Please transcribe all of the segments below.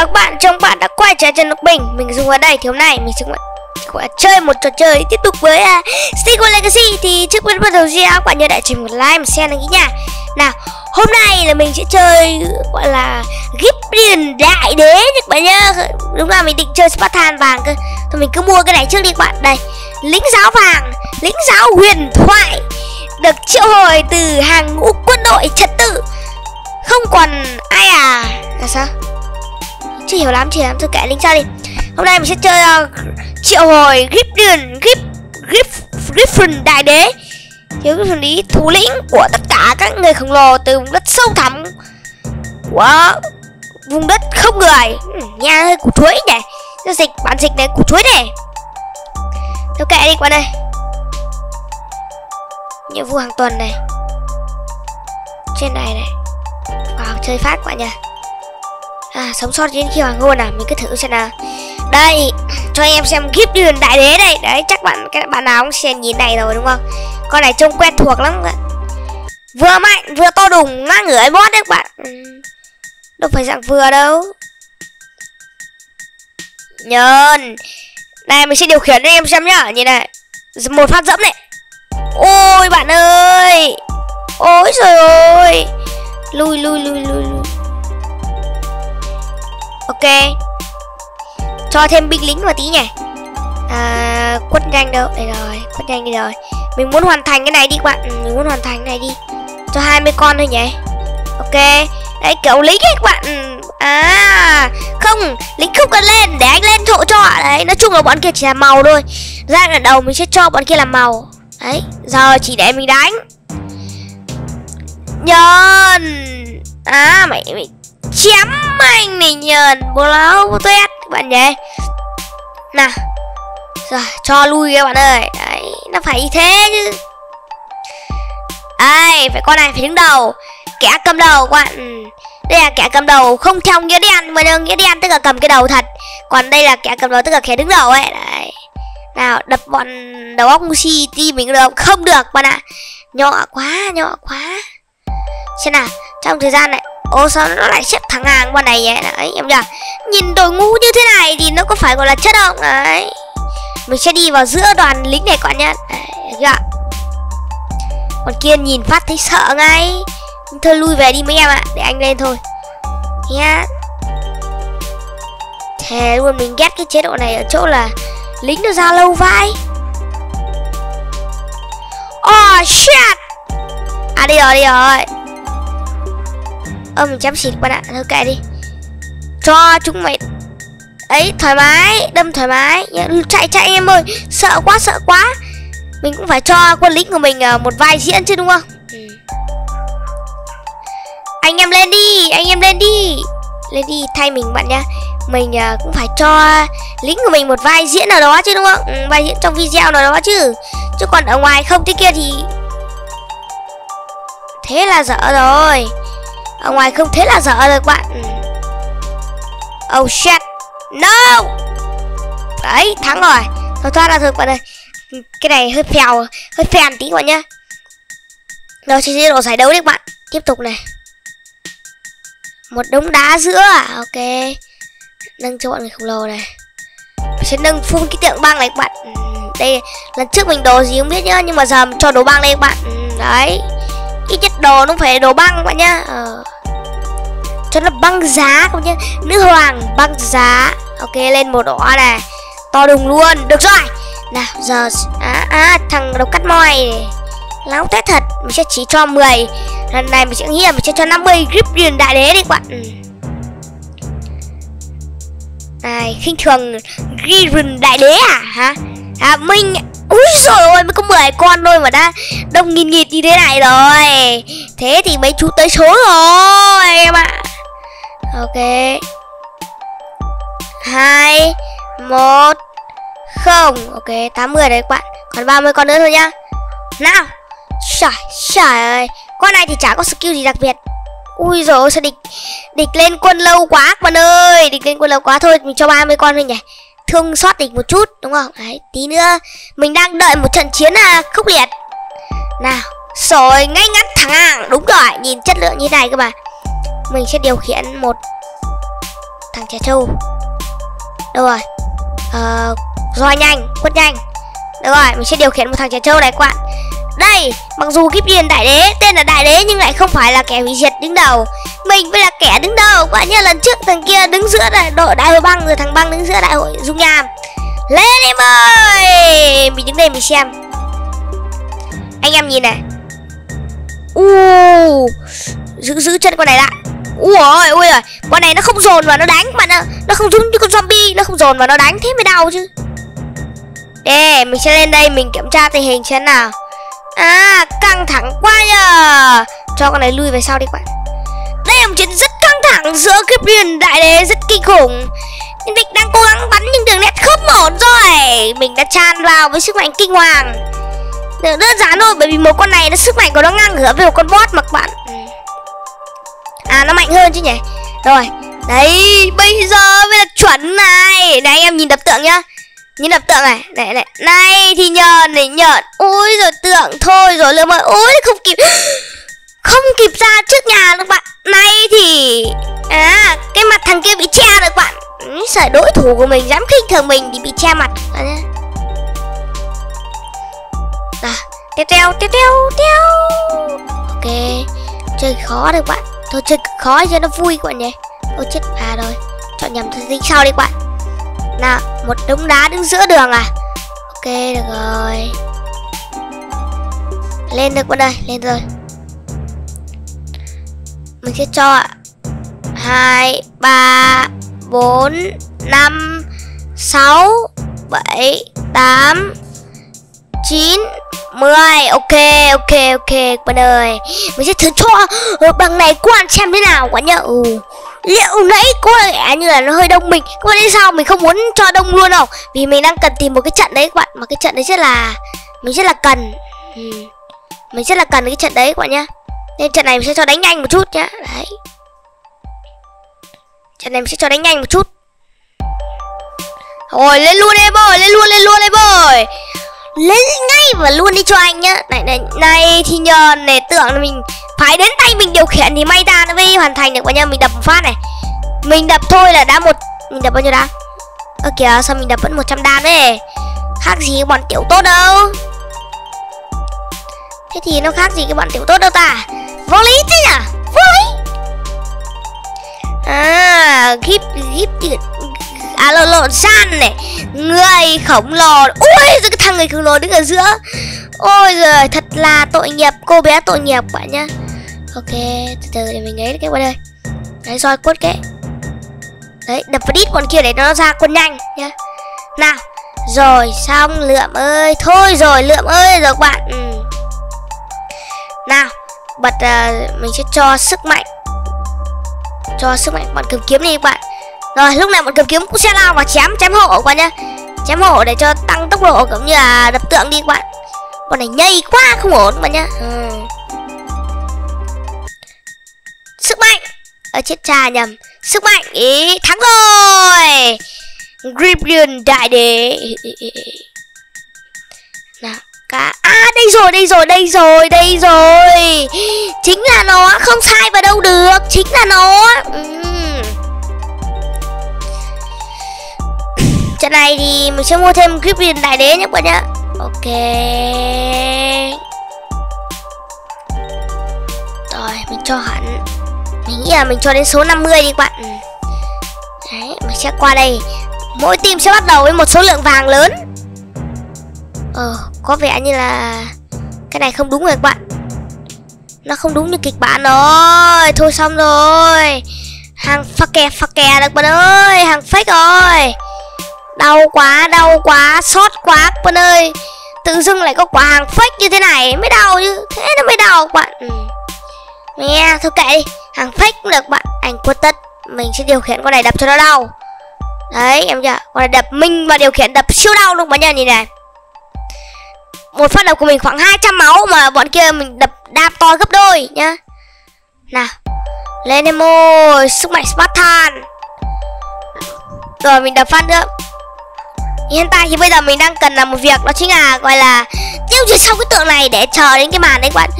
các bạn, trong bạn đã quay trở chân trên Lục Bình. Mình dùng ở đây thiếu này mình sẽ gọi chơi một trò chơi tiếp tục với à, uh, Sequel Legacy. Thì trước khi bắt đầu video các bạn nhớ đại trình một like, một share đăng ký nha Nào, hôm nay là mình sẽ chơi gọi là Gideon Đại Đế các bạn nhớ Đúng là mình định chơi Spartan vàng cơ. Thôi mình cứ mua cái này trước đi các bạn. Đây, lính giáo vàng, lính giáo huyền thoại Được triệu hồi từ hàng ngũ quân đội trật tự. Không còn ai à Là sao? Chưa hiểu lắm chỉ lắm tôi kệ linh sau đi. Hôm nay mình sẽ chơi uh, triệu hồi Griffin Grip Grip Griffin đại đế. Thiếu cái phần lý thủ lĩnh của tất cả các người khổng lồ từ vùng đất sâu thẳm của vùng đất không người. Ừ, nhà hơi củ chuối nhỉ giao dịch bản dịch này củ chuối này. Thôi kệ đi qua đây. Nhiệm vụ hàng tuần này. Trên này này. Vào chơi phát quả nha à, sống sót đến khi hoàng hôn à? Mình cứ thử xem nào. Đây cho em xem kiếp đường đại đế đây đấy chắc bạn các bạn nào cũng xem nhìn này rồi đúng không? Con này trông quen thuộc lắm. Vừa mạnh vừa to đùng ngang ngửa bót đấy các bạn. Ừ. Đâu phải dạng vừa đâu. Nhân này mình sẽ điều khiển cho em xem nhá. Nhìn này một phát dẫm này. Ôi bạn ơi. Ôi trời ơi. Lui lui lui lui lui ok. Cho thêm binh lính vào tí nhỉ. À, quất nhanh đâu? Đây rồi quất nhanh đi rồi. Mình muốn hoàn thành cái này đi các bạn. Ừ, mình muốn hoàn thành cái này đi. Cho 20 con thôi nhỉ. Ok. Đấy kiểu lính ấy các bạn. Ừ, à không lính không cần lên. Để anh lên chỗ cho đấy nói chung là bọn kia chỉ là màu thôi. Ra ở đầu mình sẽ cho bọn kia làm màu. Đấy giờ chỉ để mình đánh. Nhân. À mày mày chém anh này nhờn, bố láo bố tuyết các bạn nhé. Nào, rồi, cho lui các bạn ơi. Đấy, nó phải như thế chứ. Ai phải con này phải đứng đầu. Kẻ cầm đầu, các bạn. Ừ. đây là kẻ cầm đầu không theo nghĩa đen, mà đừng nghĩa đen tức là cầm cái đầu thật. Còn đây là kẻ cầm đầu tức là kẻ đứng đầu ấy, đấy. Nào, đập bọn đầu óc Mushi ti mình được không được, bạn ạ. Nhỏ quá nhỏ quá. Xem nào, trong thời gian này Ô sao nó lại xếp thẳng hàng qua này vậy? Đấy em chưa Nhìn đội ngũ như thế này thì nó có phải gọi là chất không? Đấy. Mình sẽ đi vào giữa đoàn lính này các nhá đấy, chưa? Còn kia nhìn phát thấy sợ ngay. Thôi lui về đi mấy em ạ Để anh lên thôi. Nhá. Thề luôn mình ghét cái chế độ này ở chỗ là Lính nó ra lâu vai. Oh shit! À đi rồi đi rồi ơ mình chém xịt bạn ạ thôi kệ đi. Cho chúng mày ấy thoải mái đâm thoải mái. Chạy chạy em ơi sợ quá sợ quá. Mình cũng phải cho quân lính của mình ờ, một vai diễn chứ đúng không? Ừ. anh em lên đi anh em lên đi. Lên đi thay mình bạn nha mình uh, cũng phải cho lính của mình một vai diễn nào đó chứ đúng không? Ừ, vai diễn trong video nào đó chứ. Chứ còn ở ngoài không thế kia thì thế là dở rồi ở ngoài không thế là dở rồi các bạn. Ừ. Oh shit. No. Đấy, thắng rồi. Thôi, thoát ra thôi bạn ơi. Cái này hơi phèo, Hơi phèn tí các bạn nhá. Rồi sẽ độ giải đấu đấy các bạn. Tiếp tục này. Một đống đá giữa. Ok. Nâng cho bọn người khổng lồ này. Sẽ nâng phun cái tượng băng này các bạn. Ừ, đây, lần trước mình đồ gì không biết nhá, Nhưng mà giờ mình cho đồ băng đây các bạn. Ừ, đấy ít nhất đồ nó phải đồ băng các bạn nhá. Ờ. cho nó băng giá các bạn nhá. Nữ hoàng băng giá. Ok lên một đỏ này. To đùng luôn. Được rồi. Nào giờ à, à thằng đầu cắt moi này. Láo tét thật. Mình sẽ chỉ cho 10 lần này mình sẽ nghĩ là mình sẽ cho 50 grip điền đại đế đi các bạn. Ừ. này khinh thường Griffin đại đế à? Hả? À mình Úi rồi ôi mới có 10 con thôi mà đã đông nghìn nghịt như thế này rồi. Thế thì mấy chú tới số rồi, em ạ. À. Ok. Hai, một, không. Ok 80 đấy các bạn. Còn 30 con nữa thôi nhá. Nào. Trời trời ơi. Con này thì chả có skill gì đặc biệt. Ui rồi sao địch Địch lên quân lâu quá, các bạn ơi. Địch lên quân lâu quá thôi, Mình cho 30 con thôi nhỉ thương xót địch một chút đúng không? Đấy tí nữa mình đang đợi một trận chiến à, khốc liệt. Nào rồi ngay ngắn thẳng hàng đúng rồi nhìn chất lượng như này các bạn mình sẽ điều khiển một thằng trẻ trâu. Đâu rồi. Ờ roi nhanh quất nhanh. Được rồi mình sẽ điều khiển một thằng trẻ trâu này các bạn đây mặc dù kiếp điền đại đế tên là đại đế nhưng lại không phải là kẻ hủy diệt đứng đầu. Mình mới là kẻ đứng đầu các bạn nhớ lần trước thằng kia đứng giữa đại đội đại hội băng rồi thằng băng đứng giữa đại hội dung nham. Lên em ơi! Mình đứng đây mình xem. Anh em nhìn này. U giữ giữ chân con này lại. Ui ôi ui rồi con này nó không dồn và nó đánh mà nó nó không giống như con zombie nó không dồn và nó đánh thế mới đau chứ. Đây, mình sẽ lên đây mình kiểm tra tình hình xem nào. À căng thẳng quá nhờ. Cho con này lui về sau đi bạn Đây là một chiến rất căng thẳng giữa kiếp đại đế rất kinh khủng. Nhưng địch đang cố gắng bắn những đường nét khớp ổn rồi. Mình đã tràn vào với sức mạnh kinh hoàng. Đơn giản thôi, bởi vì một con này, nó sức mạnh của nó ngang ngửa với một con boss mà các bạn. Ừ. À nó mạnh hơn chứ nhỉ? Rồi. Đấy, bây giờ mới là chuẩn này. Này anh em nhìn đập tượng nhá. Nhìn đập tượng này Này này. Này thì nhờn này nhợn ui rồi tượng thôi rồi lượm ơi ui không kịp. Không kịp ra trước nhà được bạn. Này thì À cái mặt thằng kia bị che được bạn. Ừ, sợ đối thủ của mình dám khinh thường mình thì bị che mặt. À, à, Teo teo teo teo theo. Ok Chơi khó được bạn. Thôi chơi khó cho nó vui các bạn nhỉ Ôi chết. À rồi. Chọn nhầm thứ gì sau đi các bạn. Nào, một đống đá đứng giữa đường à? Ok, được rồi. Lên được con đây Lên rồi. Mình sẽ cho hai, ba, bốn, năm, sáu, bảy, tám, chín 10 Ok ok ok bạn ơi. Mình sẽ thử cho. Ờ, bằng này quan xem thế nào quá nhá ừ. Liệu nãy có vẻ như là nó hơi đông mình. Các bạn biết sao mình không muốn cho đông luôn đâu Vì mình đang cần tìm một cái trận đấy các bạn. Mà cái trận đấy rất là, Mình rất là cần. Ừ. Mình rất là cần cái trận đấy các bạn nhá. Nên trận này mình sẽ cho đánh nhanh một chút nhá. Đấy. Trận này mình sẽ cho đánh nhanh một chút. Rồi, lên luôn em ơi, Lên luôn lên luôn em ơi lấy ngay và luôn đi cho anh nhá. Này này này thì nhờ này tưởng là mình phải đến tay mình điều khiển thì may ra nó mới hoàn thành được bao nhiêu mình đập một phát này. Mình đập thôi là đã một, mình đập bao nhiêu đá ơ, kìa, sao mình đập vẫn 100 đan đấy khác gì bọn tiểu tốt đâu. Thế thì nó khác gì cái bọn tiểu tốt đâu ta? Vô lý chứ nhỉ vô lý. À gíp gíp à lộn lộn gian này. Người khổng lồ. Ui cái thằng người khổng lồ đứng ở giữa. Ôi giời thật là tội nghiệp. Cô bé tội nghiệp bạn nhá. Ok từ từ để mình lấy cái bạn ơi đấy roi quất cái. Đấy đập vào đít con kia để nó ra quân nhanh nhá. Nào rồi xong lượm ơi. Thôi rồi lượm ơi rồi bạn. Ừ. nào bật uh, mình sẽ cho sức mạnh. Cho sức mạnh bọn cầm kiếm đi các bạn rồi, lúc này bọn cầm kiếm cũng sẽ lao và chém chém hộ qua nhá. Chém hộ để cho tăng tốc độ cũng như là đập tượng đi quá bạn. Con này nhây quá, không ổn mà nhá. Ừ. sức mạnh. Ở chết cha nhầm. Sức mạnh, ý, thắng rồi. Gripion đại đế. Nào, cả à đây rồi đây rồi đây rồi đây rồi. Chính là nó, không sai vào đâu được. Chính là nó. Ừ. trận này thì mình sẽ mua thêm Griffin đại đế nhé các bạn nhé. Ok. Rồi, mình cho hẳn. Mình nghĩ là mình cho đến số 50 đi các bạn. Ừ. Đấy, mình sẽ qua đây. Mỗi team sẽ bắt đầu với một số lượng vàng lớn. Ờ có vẻ như là cái này không đúng rồi các bạn. Nó không đúng như kịch bản rồi. Thôi xong rồi. Hàng pha kè pha kè được bạn ơi. Hàng fake rồi. Đau quá, đau quá, sót quá bạn ơi. Tự dưng lại có quả hàng fake như thế này mới đau chứ. Thế nó mới đau các bạn. Ừ. Nghe, thôi kệ đi. Hàng fake cũng được bạn. Anh quất tất. Mình sẽ điều khiển con này đập cho nó đau. Đấy em chưa Con này đập mình và điều khiển đập siêu đau luôn bạn nhà nhìn này. Một phát đập của mình khoảng 200 máu Mà bọn kia mình đập đạp to gấp đôi nhá. Nào Lên em ơi Sức mạnh Spartan. Rồi mình đập phát nữa hiện tại thì bây giờ mình đang cần làm một việc, đó chính là, gọi là, tiêu diệt xong cái tượng này để chờ đến cái màn đấy các bạn.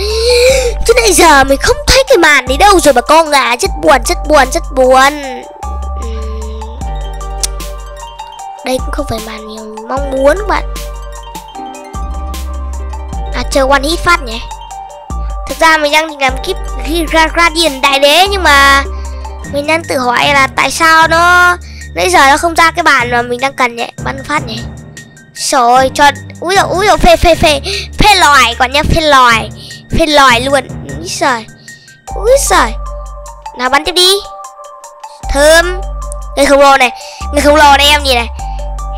Chứ nãy giờ mình không thấy cái màn đấy đâu rồi bà con gà rất buồn rất buồn rất buồn. Đây cũng không phải màn nhiều mong muốn các bạn. À chờ one hit phát nhỉ? Thực ra mình đang định làm kíp Guardian đại đế nhưng mà mình đang tự hỏi là tại sao nó nãy giờ nó không ra cái bàn mà mình đang cần nhỉ? Bắn phát nhỉ? Rồi cho úi rồi úi rồi phê phê phê. Phê lòi còn nhá phê lòi. Phê lòi luôn. Úi giời úi giời. Nào bắn tiếp đi. Thơm. Người khổng lồ này, người khổng lồ này em nhìn này.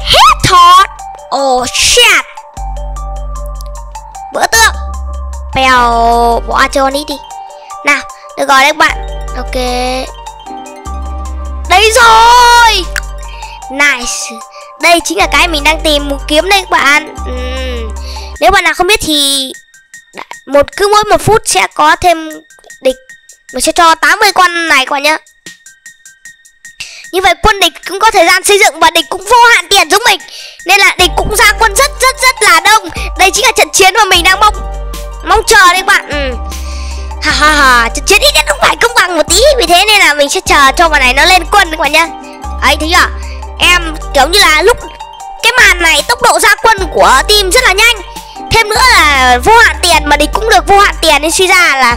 Hết thọt oh shit. Bữa tượng bèo, bỏ cho đi đi. Nào, được rồi đấy các bạn. Ok. Đấy rồi. Nice. Đây chính là cái mình đang tìm một kiếm đây các bạn. Uhm. nếu bạn nào không biết thì một, cứ mỗi một phút sẽ có thêm địch. Mình sẽ cho 80 con này các bạn nhé như vậy quân địch cũng có thời gian xây dựng và địch cũng vô hạn tiền giống mình. Nên là địch cũng ra quân rất rất rất là đông. Đây chính là trận chiến mà mình đang mong Mong chờ đấy các bạn. Ừ. Ha ha ha. Trận chiến ít nhất cũng phải công bằng một tí. Vì thế nên là mình sẽ chờ cho bọn này nó lên quân các bạn nhá. Ấy, thấy chưa? Em kiểu như là lúc Cái màn này tốc độ ra quân của team rất là nhanh. Thêm nữa là vô hạn tiền Mà địch cũng được vô hạn tiền nên suy ra là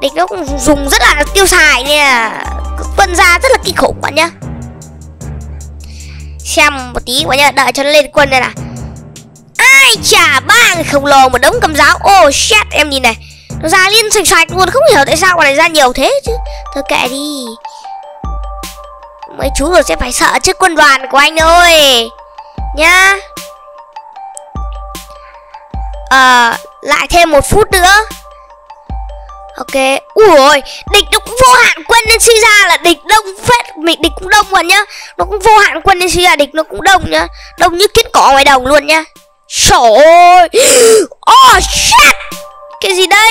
Địch nó cũng dùng rất là tiêu xài Nên là quân ra rất là kinh khủng bạn nhá. Xem một tí bạn nhá, đợi cho nó lên quân đây là ai chả ba người khổng lồ một đống cầm giáo. Oh shit. Em nhìn này nó ra liên sạch sạch luôn không hiểu tại sao mà lại ra nhiều thế chứ. Thôi kệ đi. Mấy chú rồi sẽ phải sợ trước quân đoàn của anh ơi nhá. Ờ lại thêm một phút nữa. Ok, ui ôi, địch nó cũng vô hạn quân nên suy ra là địch đông phết. Mình địch cũng đông rồi nhá. Nó cũng vô hạn quân nên suy ra địch nó cũng đông nhá. Đông như kiến cỏ ngoài đồng luôn nhá. Trời ơi. Oh shit. Cái gì đây?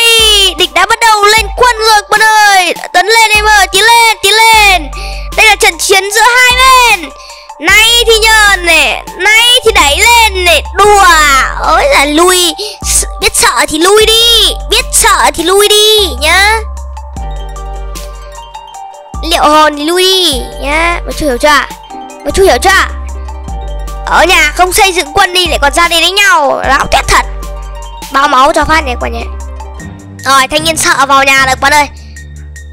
Địch đã bắt đầu lên quân rồi bạn ơi! Tấn lên em ơi, tiến lên, tiến lên! Đây là trận chiến giữa hai bên! Nay thì nhờn này Nay thì đẩy lên này Đùa! Ôi là lui! Biết sợ thì lui đi! Biết sợ thì lui đi nhá! Liệu hồn thì lui đi nhá! Mấy chú hiểu chưa Mấy chú hiểu chưa Ở nhà không xây dựng quân đi lại còn ra đây đánh nhau. Lão tuyết thật! Bao máu cho phát này quả nhé rồi, thanh niên sợ vào nhà được bạn ơi.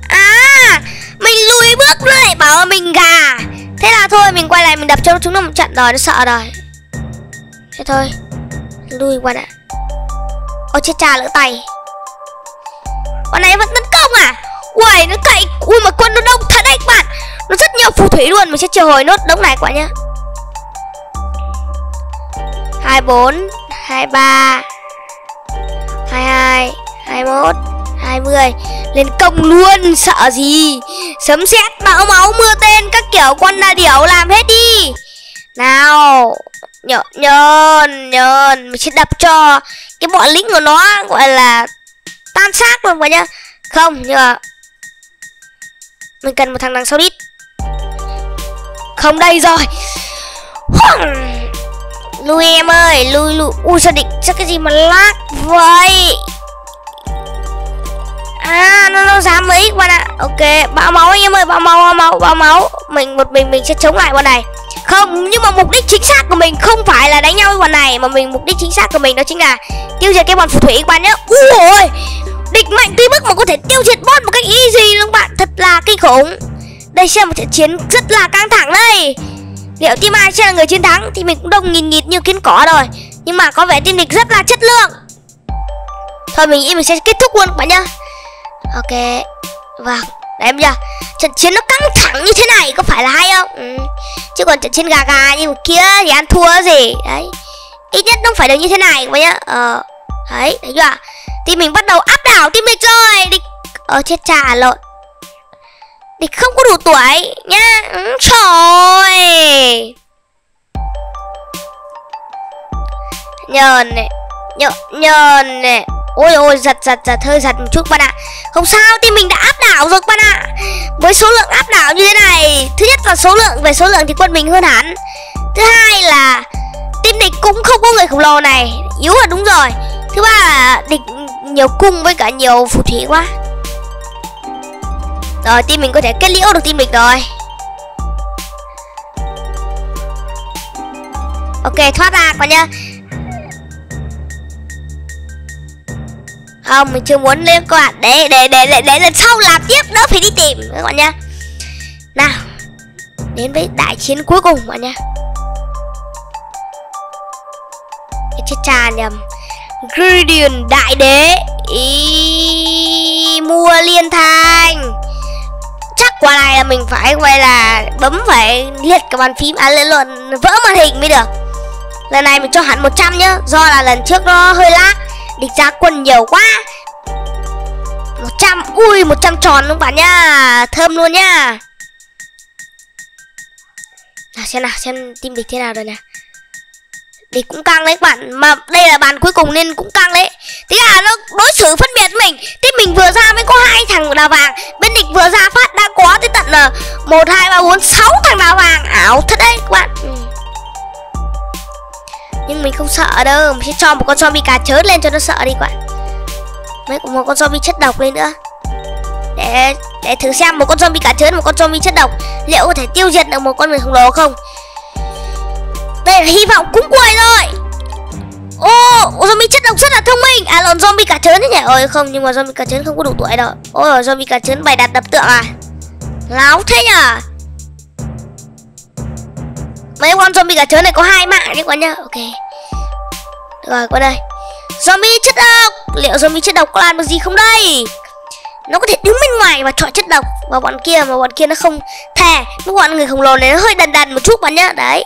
À Mình lùi bước nó lại bảo mình gà. Thế là thôi, mình quay lại, mình đập cho chúng nó một trận rồi, nó sợ rồi. Thế thôi, lùi qua đã Ôi, chết cha, lỡ tay. Con này vẫn tấn công à? Uầy, nó cậy Ui, mà quân nó đông thật đấy, các bạn. Nó rất nhiều phù thủy luôn, Mình sẽ chờ hồi nốt đống này quả nhá 24 23 22 21 20 Lên công luôn, Sợ gì? Sấm sét, bão máu, mưa tên, Các kiểu con là điểu, làm hết đi. Nào Nhợn nhơn nhơn Mình sẽ đập cho Cái bọn lính của nó, gọi là Tan xác luôn mọi nhá. Không nhưng mà Mình cần một thằng đằng sau đít. Không, đây rồi. Lui em ơi Lui lui Ui sao định, Sao cái gì mà lag vậy? À nó nó dám mấy bạn ạ. Ok, bão máu anh em ơi, bão máu bão máu bão máu. Mình một mình mình sẽ chống lại bọn này. Không, nhưng mà mục đích chính xác của mình không phải là đánh nhau với bọn này, Mà mình mục đích chính xác của mình đó chính là Tiêu diệt cái bọn phù thủy các bạn nhé Ui ôi, Địch mạnh tới mức mà có thể tiêu diệt boss một cách easy luôn bạn. Thật là kinh khủng. Đây sẽ là một trận chiến rất là căng thẳng đây. Liệu team ai sẽ là người chiến thắng Thì mình cũng đông nghìn nghịt như kiến cỏ rồi. Nhưng mà có vẻ team địch rất là chất lượng. Thôi mình nghĩ mình sẽ kết thúc luôn các bạn nhá. Ok. Vâng. Đấy em chưa Trận chiến nó căng thẳng như thế này Có phải là hay không? Ừ. Chứ còn trận chiến gà gà như kia Thì ăn thua gì? Đấy. Ít nhất nó phải được như thế này các bạn nhá. Ờ. Đấy Thấy chưa? Thì mình bắt đầu áp đảo team địch rồi Địch Ờ chết trà lộn. Địch không có đủ tuổi nhá. Ừ, Trời. Nhờn này. Nhờn, nhờn này. Ôi ôi, giật giật giật, hơi giật một chút bạn ạ. Không sao thì mình đã áp đảo rồi bạn ạ. Với số lượng áp đảo như thế này, Thứ nhất là số lượng, Về số lượng thì quân mình hơn hẳn. Thứ hai là Team địch cũng không có người khổng lồ này, Yếu là đúng rồi. Thứ ba là địch nhiều cung với cả nhiều phù thủy quá. Rồi, team mình có thể kết liễu được team địch rồi. Ok, thoát ra, còn nhá. Không mình chưa muốn lên các bạn để để để để, để lần sau làm tiếp đỡ phải đi tìm. Các bạn nha. Nào đến với đại chiến cuối cùng các bạn nha chết cha nhầm. Gradient đại đế ý mua liên thanh. Chắc quả này là mình phải quay là bấm phải liệt cái bàn phím à lên luận vỡ màn hình mới được. Lần này mình cho hẳn 100 nhá do là lần trước nó hơi lag địch ra quân nhiều quá. 100 ui 100 tròn luôn bạn nhá. Thơm luôn nhá. Nào xem nào, xem team địch thế nào rồi nè. Địch cũng căng đấy các bạn, mà đây là bàn cuối cùng nên cũng căng đấy. Thế là nó đối xử phân biệt mình. Thế mình vừa ra mới có hai thằng đào vàng. Bên địch vừa ra phát đã có tới tận là một, hai, ba, bốn, sáu thằng đào vàng. Ảo thật đấy các bạn. Ừ nhưng mình không sợ đâu mình sẽ cho một con zombie cà chớn lên cho nó sợ đi các bạn. Mấy một con zombie chất độc lên nữa. Để để thử xem một con zombie cà chớn một con zombie chất độc liệu có thể tiêu diệt được một con người khổng lồ không? Đây là hy vọng cũng quay rồi. Ô, oh, zombie chất độc rất là thông minh. À lộn zombie cả chớn đấy nhỉ? Ôi không, nhưng mà zombie cả chớn không có đủ tuổi đâu. Ôi zombie cả chớn bày đặt đập tượng à? Láo thế nhỉ Mấy con zombie cả chớ này có hai mạng đấy quan nhá. Ok. Rồi, qua đây. Zombie chất độc. Liệu zombie chất độc có làm được gì không đây? Nó có thể đứng bên ngoài và chọi chất độc. Và bọn kia mà bọn kia nó không thè. Mấy bọn người khổng lồ này nó hơi đần đần một chút bạn nhá. Đấy.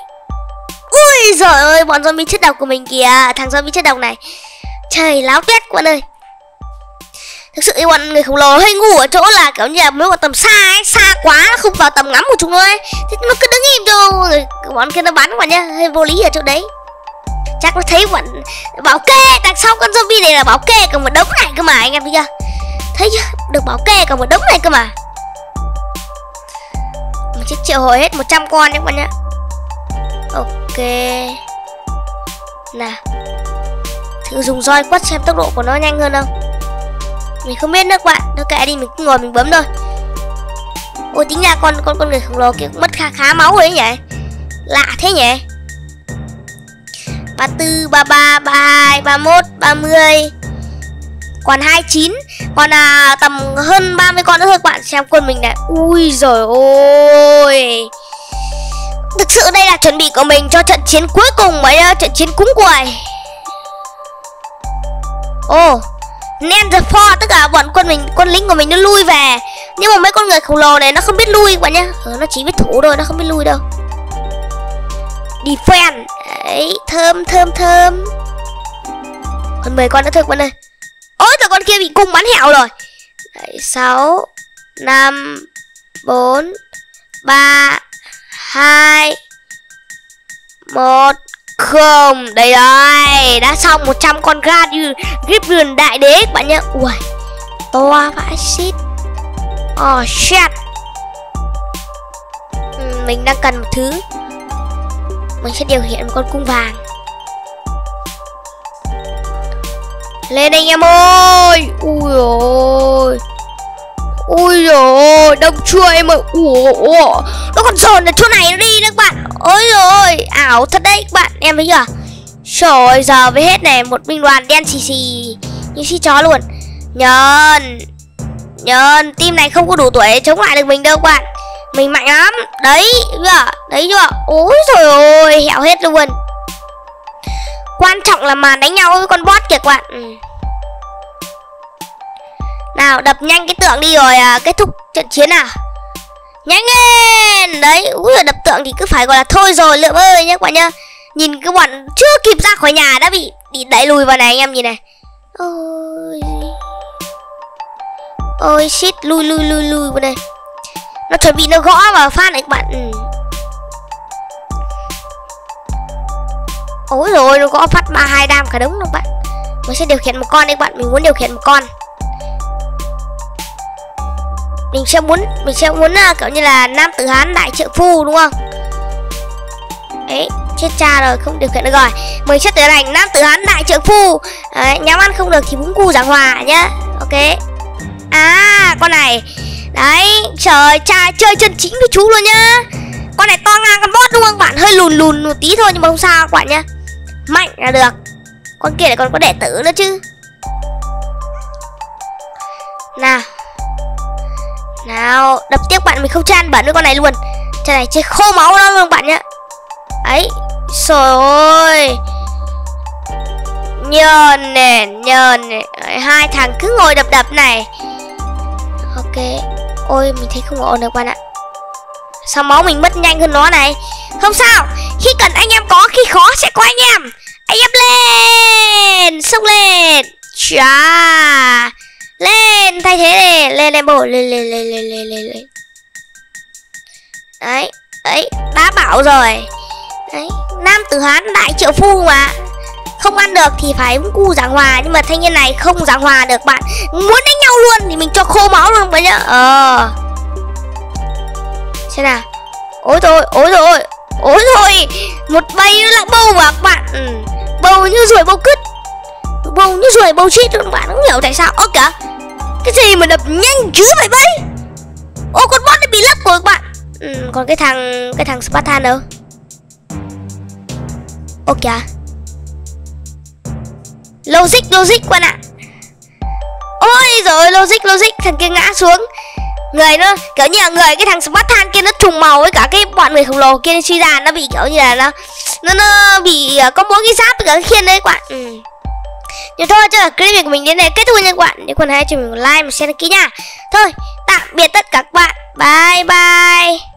Ui giời ơi, bọn zombie chất độc của mình kìa. Thằng zombie chất độc này. Trời, láo tuyết các bạn ơi Thực sự bọn người khổng lồ hơi ngu ở chỗ là kiểu như là mới vào tầm xa ấy, Xa quá nó không vào tầm ngắm của chúng nó ấy Thế nó cứ đứng im cho người bọn kia nó bắn các bạn nhá, Hơi vô lý ở chỗ đấy. Chắc nó thấy bọn bảo kê Đằng sau con zombie này là bảo kê còn một đống này cơ mà, anh em thấy chưa? Thấy chưa? Được bảo kê còn một đống này cơ mà. Mình sẽ triệu hồi hết 100 con đấy các bạn nhá. Ok. Nào. Thử dùng roi quất xem tốc độ của nó nhanh hơn không? Mình không biết nữa các bạn nó kệ đi mình cứ ngồi mình bấm thôi. Ôi tính ra con con con người khổng lồ kia cũng mất khá khá máu rồi đấy nhỉ? Lạ thế nhỉ? 34, 33, 32, 31, 30 Còn 29 Còn à, tầm hơn 30 con nữa thôi các bạn Xem quân mình này. Ui rồi ôi. Thực sự đây là chuẩn bị của mình cho trận chiến cuối cùng mấy trận chiến cúng quầy ô oh, Netherfall tức là bọn quân mình quân lính của mình nó lui về. Nhưng mà mấy con người khổng lồ này nó không biết lui các bạn nhá. Ừ, Nó chỉ biết thủ thôi nó không biết lui đâu. Defend. Đấy thơm thơm thơm. Còn 10 con nữa thôi các bạn ơi. Ôi rồi con kia bị cung bắn hẹo rồi. Đấy 6 5 4 3 hai một không đây rồi đã xong 100 con gan như Griffin đại đế các bạn nhé ui to vãi shit oh ờ, shit. Ừ, mình đang cần một thứ. Mình sẽ điều khiển một con cung vàng. Lên anh em ơi. Ui ôi. Ui rồi đông chua em ơi? Ủa, ủa Nó còn dồn ở chỗ này nó đi đấy các bạn. Ôi rồi ảo thật đấy các bạn. Em thấy chưa? Trời ơi giờ với hết này Một binh đoàn đen xì xì. Như xì chó luôn. Nhân Nhân Team này không có đủ tuổi chống lại được mình đâu các bạn. Mình mạnh lắm. Đấy chưa? Đấy chưa? Ôi rồi ôi Hẹo hết luôn. Quan trọng là màn đánh nhau với con boss kìa các bạn. Ừ. Nào đập nhanh cái tượng đi rồi à, kết thúc trận chiến nào. Nhanh lên! Đấy Úi đập tượng thì cứ phải gọi là thôi rồi lượm ơi nhé các bạn nhá. Nhìn cái bọn chưa kịp ra khỏi nhà đã bị bị đẩy lùi vào này anh em nhìn này. Ôi. Ôi shit lùi lùi lùi lùi vào đây Nó chuẩn bị nó gõ vào phát này các bạn. Ừ. Ôi rồi nó gõ phát ba hai đam cả đống luôn các bạn. Mình sẽ điều khiển một con đây các bạn. Mình muốn điều khiển một con mình sẽ muốn mình sẽ muốn uh, kiểu như là nam tử hán đại trợ phu đúng không? Ấy chết cha rồi không điều khiển được rồi. Mình sẽ trở thành nam tử hán đại trợ phu. Đấy, nhắm ăn không được thì búng cu giảng hòa nhá. Ok. À con này. Đấy trời cha chơi chân chính với chú luôn nhá. Con này to ngang con bót đúng không? Bạn hơi lùn lùn một tí thôi nhưng mà không sao các bạn nhá. Mạnh là được. Con kia lại còn có đệ tử nữa chứ. Nào nào, đập tiếp bạn, mình không chan bẩn với con này luôn. Trời này chơi khô máu đó luôn bạn nhá. Ấy, trời ơi. Nhờn nè nhờn nè. Hai thằng cứ ngồi đập đập này. Ok. Ôi, mình thấy không ổn được bạn ạ. Sao máu mình mất nhanh hơn nó này? Không sao. Khi cần anh em có, khi khó sẽ có anh em. Anh em lên, xông lên. Chà lên, thay thế này lên, em bổ. Lên lên lên lên lên lên lên. Đấy đấy đã bảo rồi. Đấy, nam tử hán đại triệu phu mà. Không ăn được thì phải uống cu giảng hòa. Nhưng mà thanh niên này không giảng hòa được, bạn. Muốn đánh nhau luôn thì mình cho khô máu luôn, bạn nhá. Ờ. Xem nào. Ôi thôi ôi thôi ôi thôi một bay nữa là bầu mà, các bạn. Ừ. bầu như ruồi bầu cứt bầu như rồi bầu chết luôn bạn không hiểu tại sao. Ơ kìa cái gì mà đập nhanh chứ vậy bay ô con bot nó bị lấp rồi các bạn. Ừ, còn cái thằng cái thằng spartan đâu? Ô kìa. Logic logic bạn ạ. Ôi rồi logic logic thằng kia ngã xuống. Người nó kiểu như là người cái thằng Spartan kia nó trùng màu với cả cái bọn người khổng lồ kia suy ra nó bị kiểu như là nó nó, nó bị ờ, có mỗi cái giáp với cả cái khiên đấy các bạn. Ừ nhưng thôi cho là clip của mình đến đây kết thúc nha các bạn. Nếu còn hay cho mình một like, một share đăng ký nha. Thôi, tạm biệt tất cả các bạn. Bye bye.